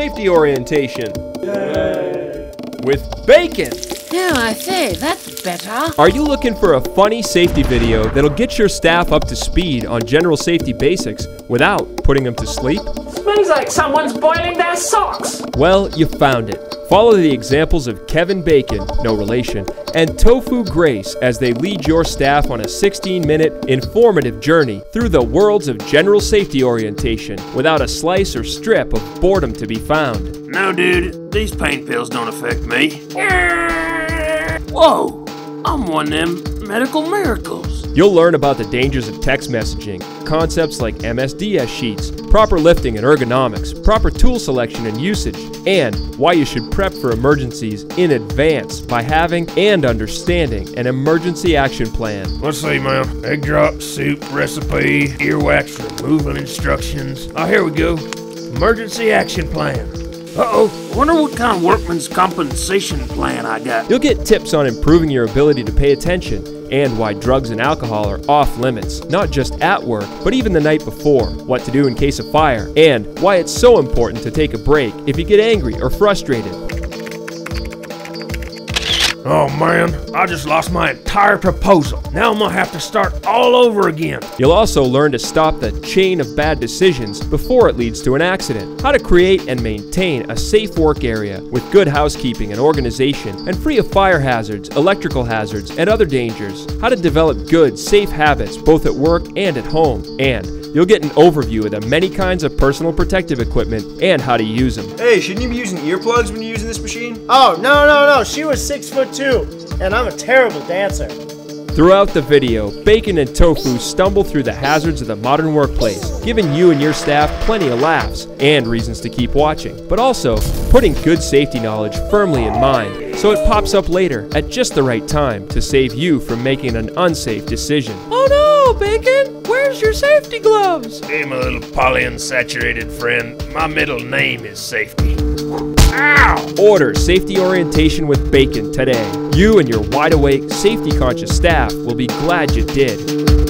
safety orientation. Yay. With bacon. Now I say, that's better. Are you looking for a funny safety video that'll get your staff up to speed on general safety basics without putting them to sleep? Smells like someone's boiling their socks. Well, you found it. Follow the examples of Kevin Bacon, no relation, and Tofu Grace as they lead your staff on a 16 minute informative journey through the worlds of general safety orientation without a slice or strip of boredom to be found. No, dude, these pain pills don't affect me. Whoa, I'm one of them medical miracles. You'll learn about the dangers of text messaging, concepts like MSDS sheets, proper lifting and ergonomics, proper tool selection and usage, and why you should prep for emergencies in advance by having and understanding an emergency action plan. Let's see, ma'am. Egg drop, soup, recipe, earwax removal instructions. Oh, here we go. Emergency action plan. Uh-oh, wonder what kind of workman's compensation plan I got. You'll get tips on improving your ability to pay attention and why drugs and alcohol are off limits, not just at work, but even the night before, what to do in case of fire, and why it's so important to take a break if you get angry or frustrated. Oh man, I just lost my entire proposal. Now I'm gonna have to start all over again. You'll also learn to stop the chain of bad decisions before it leads to an accident, how to create and maintain a safe work area with good housekeeping and organization, and free of fire hazards, electrical hazards, and other dangers, how to develop good, safe habits both at work and at home, and You'll get an overview of the many kinds of personal protective equipment and how to use them. Hey, shouldn't you be using earplugs when you're using this machine? Oh, no, no, no. She was six foot two, and I'm a terrible dancer. Throughout the video, Bacon and Tofu stumble through the hazards of the modern workplace, giving you and your staff plenty of laughs and reasons to keep watching, but also putting good safety knowledge firmly in mind so it pops up later at just the right time to save you from making an unsafe decision. Oh no, Bacon! Where's your safety gloves? Hey, my little polyunsaturated friend, my middle name is Safety. Ow! Order safety orientation with Bacon today. You and your wide awake, safety conscious staff will be glad you did.